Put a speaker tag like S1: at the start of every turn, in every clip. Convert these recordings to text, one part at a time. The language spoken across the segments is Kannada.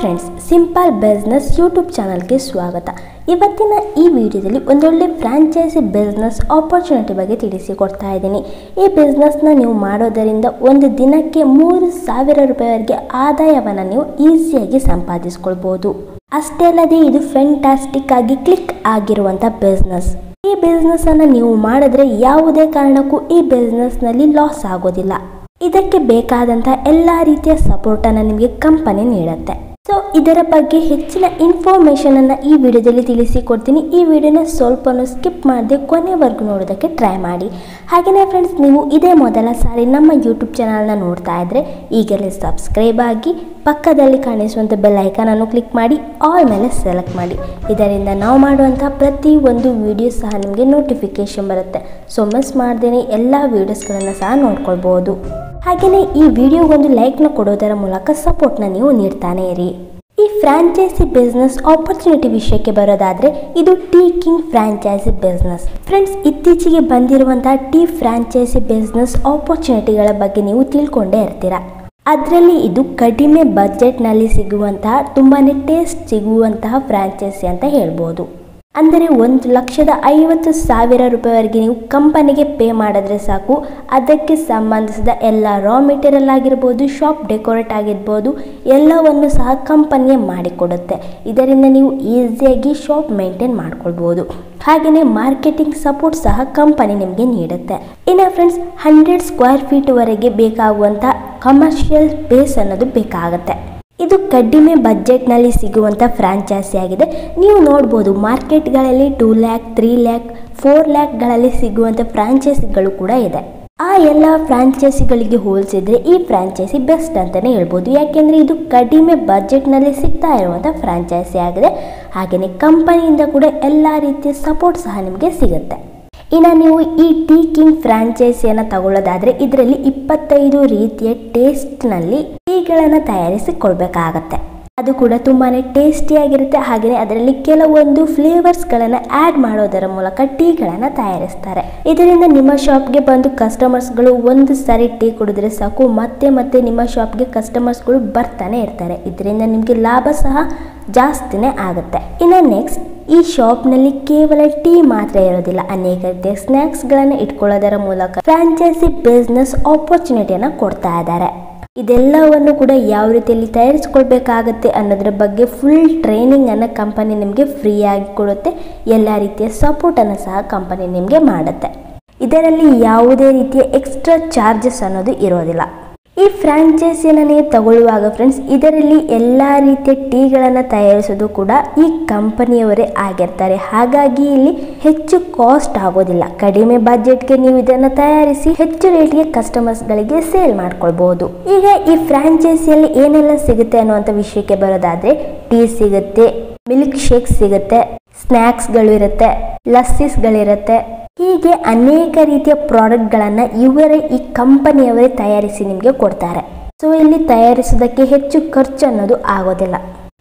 S1: ಫ್ರೆಂಡ್ಸ್ ಸಿಂಪಲ್ ಬಿಸ್ನೆಸ್ ಯೂಟ್ಯೂಬ್ ಚಾನಲ್ಗೆ ಸ್ವಾಗತ. ಇವತ್ತಿನ ಈ ವಿಡಿಯೋದಲ್ಲಿ ಒಂದೊಳ್ಳೆ ಫ್ರಾಂಚೈಸಿ ಬಿಸ್ನೆಸ್ ಆಪರ್ಚುನಿಟಿ ಬಗ್ಗೆ ತಿಳಿಸಿಕೊಡ್ತಾ ಇದ್ದೀನಿ. ಈ ಬಿಸ್ನೆಸ್ನ ನೀವು ಮಾಡೋದರಿಂದ ಒಂದು ದಿನಕ್ಕೆ ಮೂರು ಸಾವಿರ ರೂಪಾಯಿವರೆಗೆ ಆದಾಯವನ್ನು ನೀವು ಈಸಿಯಾಗಿ ಸಂಪಾದಿಸ್ಕೊಳ್ಬೋದು. ಅಷ್ಟೇ ಅಲ್ಲದೆ ಇದು ಫೆಂಟಾಸ್ಟಿಕ್ ಆಗಿ ಕ್ಲಿಕ್ ಆಗಿರುವಂಥ ಬಿಸ್ನೆಸ್ ಈ ಬಿಸ್ನೆಸ್ಸನ್ನು ನೀವು ಮಾಡಿದ್ರೆ ಯಾವುದೇ ಕಾರಣಕ್ಕೂ ಈ ಬಿಸ್ನೆಸ್ನಲ್ಲಿ ಲಾಸ್ ಆಗೋದಿಲ್ಲ. ಇದಕ್ಕೆ ಬೇಕಾದಂಥ ಎಲ್ಲ ರೀತಿಯ ಸಪೋರ್ಟನ್ನು ನಿಮಗೆ ಕಂಪನಿ ನೀಡುತ್ತೆ. ಸೊ ಇದರ ಬಗ್ಗೆ ಹೆಚ್ಚಿನ ಇನ್ಫಾರ್ಮೇಷನ್ ಅನ್ನ ಈ ವಿಡಿಯೋದಲ್ಲಿ ತಿಳಿಸಿಕೊಡ್ತೀನಿ. ಈ ವಿಡಿಯೋನ ಸ್ವಲ್ಪನೂ ಸ್ಕಿಪ್ ಮಾಡದೆ ಕೊನೆವರೆಗೂ ನೋಡೋದಕ್ಕೆ ಟ್ರೈ ಮಾಡಿ. ಹಾಗೆಯೇ ಫ್ರೆಂಡ್ಸ್ ನೀವು ಇದೇ ಮೊದಲ ಸಾರಿ ನಮ್ಮ ಯೂಟ್ಯೂಬ್ ಚಾನಲ್ನ ನೋಡ್ತಾ ಇದ್ರೆ ಈಗಲೇ ಸಬ್ಸ್ಕ್ರೈಬ್ ಆಗಿ, ಪಕ್ಕದಲ್ಲಿ ಕಾಣಿಸುವಂಥ ಬೆಲ್ ಐಕಾನನ್ನು ಕ್ಲಿಕ್ ಮಾಡಿ ಆಲ್ ಮೇಲೆ ಸೆಲೆಕ್ಟ್ ಮಾಡಿ. ಇದರಿಂದ ನಾವು ಮಾಡುವಂಥ ಒಂದು ವಿಡಿಯೋ ಸಹ ನಿಮಗೆ ನೋಟಿಫಿಕೇಶನ್ ಬರುತ್ತೆ. ಸೊ ಮಿಸ್ ಮಾಡ್ದೇನೆ ಎಲ್ಲ ವೀಡಿಯೋಸ್ಗಳನ್ನು ಸಹ ನೋಡ್ಕೊಳ್ಬೋದು. ಹಾಗೆಯೇ ಈ ವಿಡಿಯೋಗೊಂದು ಲೈಕ್ನ ಕೊಡೋದರ ಮೂಲಕ ಸಪೋರ್ಟ್ನ ನೀವು ನೀಡ್ತಾನೆ ಇರಿ. ಈ ಫ್ರಾಂಚೈಸಿ ಬಿಸ್ನೆಸ್ ಆಪರ್ಚುನಿಟಿ ವಿಷಯಕ್ಕೆ ಬರೋದಾದ್ರೆ ಇದು Tea King franchise business friends ಇತ್ತೀಚೆಗೆ ಬಂದಿರುವಂತಹ ಟೀ ಫ್ರಾಂಚೈಸಿ ಬಿಸ್ನೆಸ್ ಆಪರ್ಚುನಿಟಿಗಳ ಬಗ್ಗೆ ನೀವು ತಿಳ್ಕೊಂಡೇ ಇರ್ತೀರಾ. ಅದರಲ್ಲಿ ಇದು ಕಡಿಮೆ ಬಜೆಟ್ನಲ್ಲಿ ಸಿಗುವಂತಹ ತುಂಬಾ ಟೇಸ್ಟ್ ಸಿಗುವಂತಹ ಫ್ರಾಂಚೈಸಿ ಅಂತ ಹೇಳ್ಬೋದು. ಅಂದರೆ ಒಂದು ಲಕ್ಷದ ಐವತ್ತು ಸಾವಿರ ರೂಪಾಯಿವರೆಗೆ ನೀವು ಕಂಪನಿಗೆ ಪೇ ಮಾಡಿದ್ರೆ ಸಾಕು. ಅದಕ್ಕೆ ಸಂಬಂಧಿಸಿದ ಎಲ್ಲ ರಾ ಮೆಟೀರಿಯಲ್ ಆಗಿರ್ಬೋದು ಶಾಪ್ ಡೆಕೋರೇಟ್ ಆಗಿರ್ಬೋದು, ಎಲ್ಲವನ್ನು ಸಹ ಕಂಪನಿಯೇ ಮಾಡಿಕೊಡುತ್ತೆ. ಇದರಿಂದ ನೀವು ಈಸಿಯಾಗಿ ಶಾಪ್ ಮೇಂಟೈನ್ ಮಾಡ್ಕೊಳ್ಬೋದು. ಹಾಗೆಯೇ ಮಾರ್ಕೆಟಿಂಗ್ ಸಪೋರ್ಟ್ ಸಹ ಕಂಪನಿ ನಿಮಗೆ ನೀಡುತ್ತೆ. ಇನ್ನು ಫ್ರೆಂಡ್ಸ್ ಹಂಡ್ರೆಡ್ ಸ್ಕ್ವೇರ್ ಫೀಟ್ವರೆಗೆ ಬೇಕಾಗುವಂಥ ಕಮರ್ಷಿಯಲ್ ಸ್ಪೇಸ್ ಅನ್ನೋದು ಬೇಕಾಗುತ್ತೆ. ಇದು ಕಡಿಮೆ ಬಜೆಟ್ನಲ್ಲಿ ಸಿಗುವಂಥ ಫ್ರಾಂಚೈಸಿ ಆಗಿದೆ. ನೀವು ನೋಡ್ಬೋದು ಮಾರ್ಕೆಟ್ಗಳಲ್ಲಿ two lakh, three lakh, four ಲ್ಯಾಕ್ಗಳಲ್ಲಿ ಸಿಗುವಂಥ ಫ್ರಾಂಚೈಸಿಗಳು ಕೂಡ ಇದೆ. ಆ ಎಲ್ಲ ಫ್ರಾಂಚೈಸಿಗಳಿಗೆ ಹೋಲಿಸಿದರೆ ಈ ಫ್ರಾಂಚೈಸಿ ಬೆಸ್ಟ್ ಅಂತಲೇ ಹೇಳ್ಬೋದು. ಯಾಕೆಂದರೆ ಇದು ಕಡಿಮೆ ಬಜೆಟ್ನಲ್ಲಿ ಸಿಗ್ತಾ ಇರುವಂಥ ಫ್ರಾಂಚೈಸಿ ಆಗಿದೆ. ಹಾಗೆಯೇ ಕಂಪನಿಯಿಂದ ಕೂಡ ಎಲ್ಲ ರೀತಿಯ ಸಪೋರ್ಟ್ ಸಹ ನಿಮಗೆ ಸಿಗುತ್ತೆ. ಇನ್ನು ನೀವು ಈ ಟೀ ಕಿಂಗ್ ಫ್ರಾಂಚೈಸಿಯನ್ನು ತಗೊಳ್ಳೋದಾದರೆ ಇದರಲ್ಲಿ ಇಪ್ಪತ್ತೈದು ರೀತಿಯ ಟೇಸ್ಟ್ನಲ್ಲಿ ಟೀಗಳನ್ನು ತಯಾರಿಸಿ ಕೊಡಬೇಕಾಗತ್ತೆ ಅದು ಕೂಡ ತುಂಬಾ ಟೇಸ್ಟಿಯಾಗಿರುತ್ತೆ. ಹಾಗೆಯೇ ಅದರಲ್ಲಿ ಕೆಲವೊಂದು ಫ್ಲೇವರ್ಸ್ಗಳನ್ನು ಆ್ಯಡ್ ಮಾಡೋದರ ಮೂಲಕ ಟೀಗಳನ್ನು ತಯಾರಿಸ್ತಾರೆ. ಇದರಿಂದ ನಿಮ್ಮ ಶಾಪ್ಗೆ ಬಂದು ಕಸ್ಟಮರ್ಸ್ಗಳು ಒಂದು ಸಾರಿ ಟೀ ಕುಡಿದ್ರೆ ಸಾಕು. ಮತ್ತೆ ಮತ್ತೆ ನಿಮ್ಮ ಶಾಪ್ಗೆ ಕಸ್ಟಮರ್ಸ್ಗಳು ಬರ್ತಾನೆ ಇರ್ತಾರೆ. ಇದರಿಂದ ನಿಮಗೆ ಲಾಭ ಸಹ ಜಾಸ್ತಿನೇ ಆಗುತ್ತೆ. ಇನ್ನು ನೆಕ್ಸ್ಟ್, ಈ ಶಾಪ್ನಲ್ಲಿ ಕೇವಲ ಟೀ ಮಾತ್ರ ಇರೋದಿಲ್ಲ. ಅನೇಕ ರೀತಿಯ ಸ್ನ್ಯಾಕ್ಸ್ಗಳನ್ನು ಇಟ್ಕೊಳ್ಳೋದರ ಮೂಲಕ ಫ್ರಾಂಚೈಸಿ ಬಿಸ್ನೆಸ್ ಆಪರ್ಚುನಿಟಿಯನ್ನು ಕೊಡ್ತಾ ಇದ್ದಾರೆ. ಇದೆಲ್ಲವನ್ನು ಕೂಡ ಯಾವ ರೀತಿಯಲ್ಲಿ ತಯಾರಿಸ್ಕೊಳ್ಬೇಕಾಗತ್ತೆ ಅನ್ನೋದ್ರ ಬಗ್ಗೆ ಫುಲ್ ಟ್ರೈನಿಂಗ್ ಅನ್ನ ಕಂಪನಿ ನಿಮಗೆ ಫ್ರೀ ಆಗಿ ಕೊಡುತ್ತೆ. ಎಲ್ಲ ರೀತಿಯ ಸಪೋರ್ಟ್ ಸಪೋರ್ಟನ್ನು ಸಹ ಕಂಪನಿ ನಿಮಗೆ ಮಾಡುತ್ತೆ. ಇದರಲ್ಲಿ ಯಾವುದೇ ರೀತಿಯ ಎಕ್ಸ್ಟ್ರಾ ಚಾರ್ಜಸ್ ಅನ್ನೋದು ಇರೋದಿಲ್ಲ. ಈ ಫ್ರಾಂಚೈಸಿಯನ್ನು ನೀವು ತಗೊಳ್ಳುವಾಗ ಫ್ರೆಂಡ್ಸ್ ಇದರಲ್ಲಿ ಎಲ್ಲ ರೀತಿಯ ಟೀಗಳನ್ನು ತಯಾರಿಸೋದು ಕೂಡ ಈ ಕಂಪನಿಯವರೇ ಆಗಿರ್ತಾರೆ. ಹಾಗಾಗಿ ಇಲ್ಲಿ ಹೆಚ್ಚು ಕಾಸ್ಟ್ ಆಗೋದಿಲ್ಲ. ಕಡಿಮೆ ಬಜೆಟ್ಗೆ ನೀವು ಇದನ್ನು ತಯಾರಿಸಿ ಹೆಚ್ಚು ರೇಟ್ಗೆ ಕಸ್ಟಮರ್ಸ್ಗಳಿಗೆ ಸೇಲ್ ಮಾಡ್ಕೊಳ್ಬಹುದು. ಈಗ ಈ ಫ್ರಾಂಚೈಸಿಯಲ್ಲಿ ಏನೆಲ್ಲ ಸಿಗುತ್ತೆ ಅನ್ನುವಂಥ ವಿಷಯಕ್ಕೆ ಬರೋದಾದ್ರೆ, ಟೀ ಸಿಗುತ್ತೆ ಮಿಲ್ಕ್ ಶೇಕ್ ಸಿಗುತ್ತೆ, ಸ್ನ್ಯಾಕ್ಸ್ಗಳು ಇರುತ್ತೆ, ಲಸ್ಸಿಸ್ಗಳಿರುತ್ತೆ ಹೀಗೆ ಅನೇಕ ರೀತಿಯ ಪ್ರಾಡಕ್ಟ್ಗಳನ್ನು ಇವರೇ ಈ ಕಂಪನಿಯವರೇ ತಯಾರಿಸಿ ನಿಮಗೆ ಕೊಡ್ತಾರೆ. ಸೊ, ಇಲ್ಲಿ ತಯಾರಿಸೋದಕ್ಕೆ ಹೆಚ್ಚು ಖರ್ಚು ಅನ್ನೋದು ಆಗೋದಿಲ್ಲ.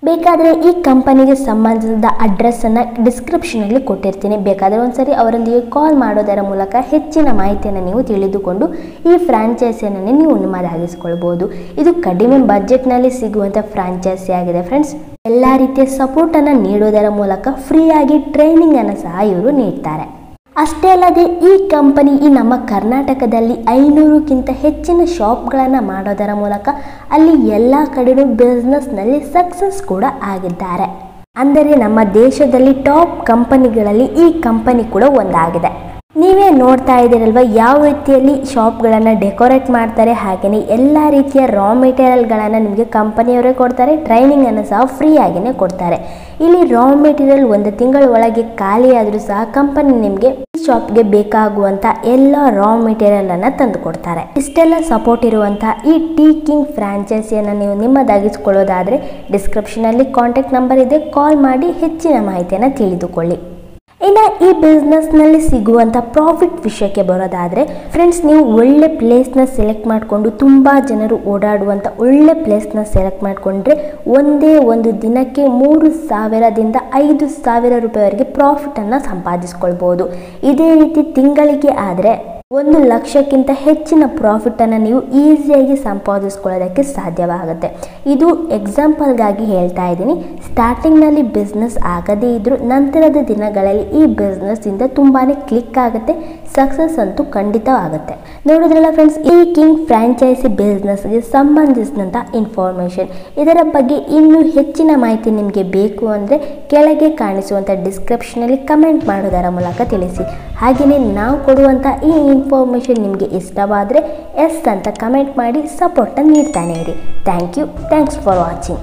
S1: ಬೇಕಾದರೆ ಈ ಕಂಪನಿಗೆ ಸಂಬಂಧಿಸಿದ ಅಡ್ರೆಸ್ಸನ್ನು ಡಿಸ್ಕ್ರಿಪ್ಷನಲ್ಲಿ ಕೊಟ್ಟಿರ್ತೀನಿ. ಬೇಕಾದರೆ ಒಂದ್ಸರಿ ಅವರೊಂದಿಗೆ ಕಾಲ್ ಮಾಡೋದರ ಮೂಲಕ ಹೆಚ್ಚಿನ ಮಾಹಿತಿಯನ್ನು ನೀವು ತಿಳಿದುಕೊಂಡು ಈ ಫ್ರಾಂಚೈಸಿಯನ್ನು ನೀವು ನಿಮ್ಮದಾಗಿಸ್ಕೊಳ್ಬೋದು ಇದು ಕಡಿಮೆ ಬಜೆಟ್ನಲ್ಲಿ ಸಿಗುವಂಥ ಫ್ರಾಂಚೈಸಿ ಆಗಿದೆ ಫ್ರೆಂಡ್ಸ್. ಎಲ್ಲ ರೀತಿಯ ಸಪೋರ್ಟನ್ನು ನೀಡೋದರ ಮೂಲಕ ಫ್ರೀಯಾಗಿ ಟ್ರೈನಿಂಗನ್ನು ಸಹ ಇವರು ನೀಡ್ತಾರೆ. ಅಷ್ಟೇ ಅಲ್ಲದೆ ಈ ಕಂಪನಿ ಈ ನಮ್ಮ ಕರ್ನಾಟಕದಲ್ಲಿ ಐನೂರಕ್ಕಿಂತ ಹೆಚ್ಚಿನ ಶಾಪ್ಗಳನ್ನು ಮಾಡೋದರ ಮೂಲಕ ಅಲ್ಲಿ ಎಲ್ಲ ಕಡೆಯೂ ಬಿಸ್ನೆಸ್ನಲ್ಲಿ ಸಕ್ಸಸ್ ಕೂಡ ಆಗಿದ್ದಾರೆ. ಅಂದರೆ ನಮ್ಮ ದೇಶದಲ್ಲಿ ಟಾಪ್ ಕಂಪನಿಗಳಲ್ಲಿ ಈ ಕಂಪನಿ ಕೂಡ ಒಂದಾಗಿದೆ. ನೀವೇ ನೋಡ್ತಾ ಇದ್ದೀರಲ್ವ, ಯಾವ ರೀತಿಯಲ್ಲಿ ಶಾಪ್ಗಳನ್ನು ಡೆಕೋರೇಟ್ ಮಾಡ್ತಾರೆ ಹಾಗೆಯೇ ಎಲ್ಲ ರೀತಿಯ ರಾ ಮೆಟೀರಿಯಲ್ಗಳನ್ನು ನಿಮಗೆ ಕಂಪನಿಯವರೇ ಕೊಡ್ತಾರೆ, ಟ್ರೈನಿಂಗನ್ನು ಸಹ ಫ್ರೀ ಆಗಿನೇ ಕೊಡ್ತಾರೆ. ಇಲ್ಲಿ ರಾ ಮೆಟೀರಿಯಲ್ ಒಂದು ತಿಂಗಳ ಒಳಗೆ ಖಾಲಿಯಾದರೂ ಸಹ ಕಂಪನಿ ನಿಮಗೆ ಶಾಪ್ಗೆ ಬೇಕಾಗುವಂಥ ಎಲ್ಲ ರಾ ಮೆಟೀರಿಯಲನ್ನು ತಂದು ಕೊಡ್ತಾರೆ. ಇಷ್ಟೆಲ್ಲ ಸಪೋರ್ಟ್ ಇರುವಂತಹ ಈ ಟೀ ಕಿಂಗ್ ಫ್ರಾಂಚೈಸಿಯನ್ನು ನೀವು ನಿಮ್ಮದಾಗಿಸ್ಕೊಳ್ಳೋದಾದರೆ ಡಿಸ್ಕ್ರಿಪ್ಷನಲ್ಲಿ ಕಾಂಟ್ಯಾಕ್ಟ್ ನಂಬರ್ ಇದೆ. ಕಾಲ್ ಮಾಡಿ ಹೆಚ್ಚಿನ ಮಾಹಿತಿಯನ್ನು ತಿಳಿದುಕೊಳ್ಳಿ. ಈ ಬಿಸ್ನೆಸ್ನಲ್ಲಿ ಸಿಗುವಂಥ ಪ್ರಾಫಿಟ್ ವಿಷಯಕ್ಕೆ ಬರೋದಾದರೆ ಫ್ರೆಂಡ್ಸ್ ನೀವು ಒಳ್ಳೆ ಪ್ಲೇಸ್ನ ಸೆಲೆಕ್ಟ್ ಮಾಡಿಕೊಂಡು ತುಂಬ ಜನರು ಓಡಾಡುವಂಥ ಒಳ್ಳೆ ಪ್ಲೇಸ್ನ ಸೆಲೆಕ್ಟ್ ಮಾಡಿಕೊಂಡ್ರೆ ಒಂದೇ ಒಂದು ದಿನಕ್ಕೆ ಮೂರು ಸಾವಿರದಿಂದ ಐದು ಸಾವಿರ ರೂಪಾಯಿವರೆಗೆ ಪ್ರಾಫಿಟನ್ನು ಸಂಪಾದಿಸ್ಕೊಳ್ಬೋದು. ಇದೇ ರೀತಿ ತಿಂಗಳಿಗೆ ಆದರೆ ಒಂದು ಲಕ್ಷಕ್ಕಿಂತ ಹೆಚ್ಚಿನ ಪ್ರಾಫಿಟನ್ನು ನೀವು ಈಸಿಯಾಗಿ ಸಂಪಾದಿಸ್ಕೊಳ್ಳೋದಕ್ಕೆ ಸಾಧ್ಯವಾಗುತ್ತೆ. ಇದು ಎಕ್ಸಾಂಪಲ್ಗಾಗಿ ಹೇಳ್ತಾ ಇದ್ದೀನಿ. ಸ್ಟಾರ್ಟಿಂಗ್ನಲ್ಲಿ ಬಿಸ್ನೆಸ್ ಆಗದೇ ಇದ್ದರೂ ನಂತರದ ದಿನಗಳಲ್ಲಿ ಈ ಬಿಸ್ನೆಸ್ಸಿಂದ ತುಂಬಾ ಕ್ಲಿಕ್ ಆಗುತ್ತೆ, ಸಕ್ಸಸ್ ಅಂತೂ ಖಂಡಿತವಾಗುತ್ತೆ. ನೋಡಿದ್ರಲ್ಲ ಫ್ರೆಂಡ್ಸ್, ಈ ಕಿಂಗ್ ಫ್ರ್ಯಾಂಚೈಸಿ ಬಿಸ್ನೆಸ್ಗೆ ಸಂಬಂಧಿಸಿದಂಥ ಇನ್ಫಾರ್ಮೇಷನ್. ಇದರ ಬಗ್ಗೆ ಇನ್ನೂ ಹೆಚ್ಚಿನ ಮಾಹಿತಿ ನಿಮಗೆ ಬೇಕು ಅಂದರೆ ಕೆಳಗೆ ಕಾಣಿಸುವಂಥ ಡಿಸ್ಕ್ರಿಪ್ಷನಲ್ಲಿ ಕಮೆಂಟ್ ಮಾಡೋದರ ಮೂಲಕ ತಿಳಿಸಿ. ಹಾಗೆಯೇ ನಾವು ಕೊಡುವಂಥ ಈ ಇನ್ಫಾರ್ಮೇಷನ್ ನಿಮಗೆ ಇಷ್ಟವಾದರೆ ಎಸ್ ಅಂತ ಕಮೆಂಟ್ ಮಾಡಿ ಸಪೋರ್ಟನ್ನು ನೀಡ್ತಾನೆ ಇರಿ. Thank you thanks for watching